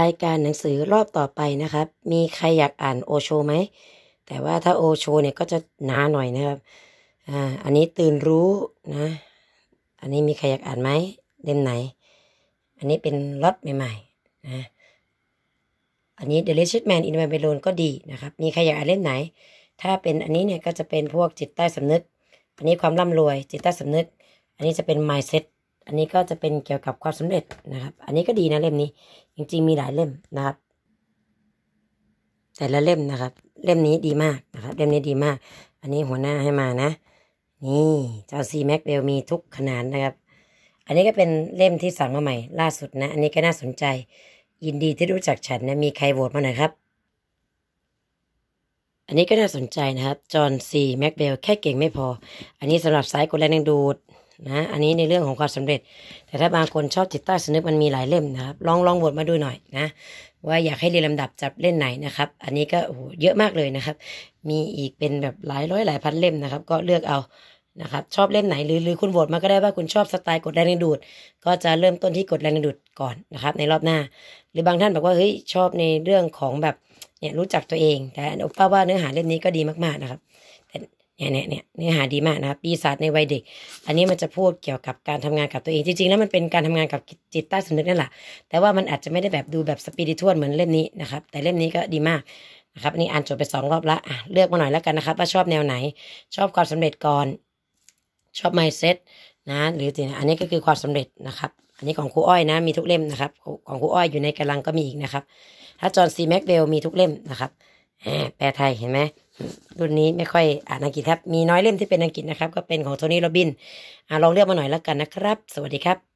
รายการหนังสือรอบต่อไปนะครับ มีใครอยากอ่านโอโชไหม แต่ว่าถ้าโอโชเนี่ยก็จะหนาหน่อยนะครับ อ่า อันนี้ตื่นรู้นะ อันนี้มีใครอยากอ่านไหมเล่มไหน อันนี้เป็นล็อตใหม่ๆนะ อันนี้ The Richest Man in Babylon ก็ดีนะครับ มีใครอยากอ่านเล่มไหน ถ้าเป็นอันนี้เนี่ยก็จะเป็นพวกจิตใต้สำนึก อันนี้ความร่ำรวยจิตใต้สำนึก อันนี้จะเป็น mindset อันนี้ก็จะเป็นเกี่ยวกับความสำเร็จนะครับ อันนี้ก็ดีนะเล่มนี้ จริง ๆ มีหลายเล่มนะครับ แต่ละเล่มนะครับ เล่มนี้ดีมากนะครับ เล่มนี้ดีมาก อันนี้หัวหน้าให้มานะ นี่เจ้าซีแม็กเวลมีทุกขนาดนะครับ อันนี้ก็เป็นเล่มที่สั่งมาใหม่ ล่าสุดนะ อันนี้ก็น่าสนใจ ยินดีที่รู้จักฉันนะมีใครโหวตมาหน่อยครับ อันนี้ก็น่าสนใจนะครับจอห์นซีแม็กเบลแค่เก่งไม่พอ อันนี้สำหรับสายกดแรงดึงดูด นะอันนี้ในเรื่องของความสำเร็จ แต่ถ้าบางคนชอบจิตใต้สำนึกมันมีหลายเล่มนะครับลองลองโหวตมาดูหน่อยนะว่าอยากให้เรียนลำดับจับเล่นไหนนะครับ อันนี้ก็โอ้โหเยอะมากเลยนะครับ มีอีกเป็นแบบหลายร้อยหลายพันเล่มนะครับ ก็เลือกเอานะครับชอบเล่มไหนหรือหรือคุณโหวตมาก็ได้ว่าคุณชอบสไตล์กดแรงดึงดูด ก็จะเริ่มต้นที่กดแรงดึงดูดก่อนนะครับ ในรอบหน้า หรือบางท่านบอกว่าเฮ้ยชอบในเรื่องของแบบเนี่ยรู้จักตัวเอง แต่โอป้าว่าเนื้อหาเล่มนี้ก็ดีมากๆนะครับแต่ เนี่ยเนี่ยเนี่ยเนื้อหาดีมากนะครับปีศาจในวัยเด็ก อันนี้มันจะพูดเกี่ยวกับการทำงานกับตัวเอง จริงๆ แล้วมันเป็นการทำงานกับจิตใต้สำนึกนั่นแหละแต่ว่ามันอาจจะไม่ได้แบบดูแบบสปิริตวลเหมือนเล่มนี้นะครับ แต่เล่มนี้ก็ดีมากนะครับอันนี้อ่านจบไปสองรอบละเลือกมาหน่อยแล้วกันนะครับ ว่าชอบแนวไหน ชอบความสำเร็จก่อน ชอบ mindset นะหรืออันนี้ก็คือความสำเร็จนะครับ อันนี้ของครูอ้อยนะมีทุกเล่มนะครับ ของครูอ้อยอยู่ในกำลังก็มีอีกนะครับ ถ้าจอห์นซีแม็กเวลมีทุกเล่มนะครับ แปลไทยเห็นไหมรุ่นนี้ไม่ค่อยอ่านอังกฤษครับ มีน้อยเล่มที่เป็นอังกฤษนะครับ ก็เป็นของโทนี่โรบินอลองเลือกมาหน่อยแล้วกันนะครับ สวัสดีครับ